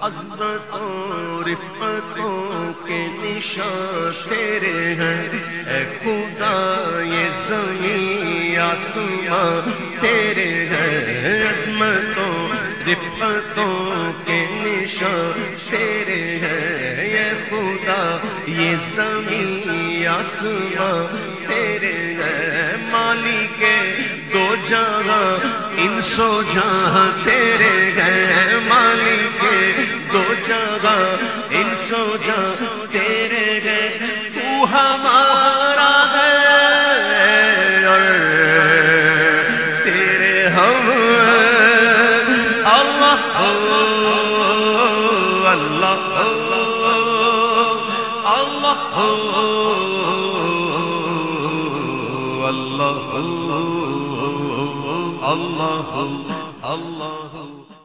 عظمتوں رفتوں کے نشان تیرے ہیں۔ اے خدا، یہ زمین آسمان تیرے ہیں۔ عظمتوں رفتوں کے نشان تیرے ہیں۔ اے خدا، یہ زمین آسمان تیرے ہیں۔ مالی کے دو جہاں، ان سو جہاں تیرے گئے مالی دو جگہ ان سو جہاں تیرے گئے تو ہمارا ہے۔ اور تیرے ہم اللہ اللہ اللہ اللہ اللہ اللہ اللہ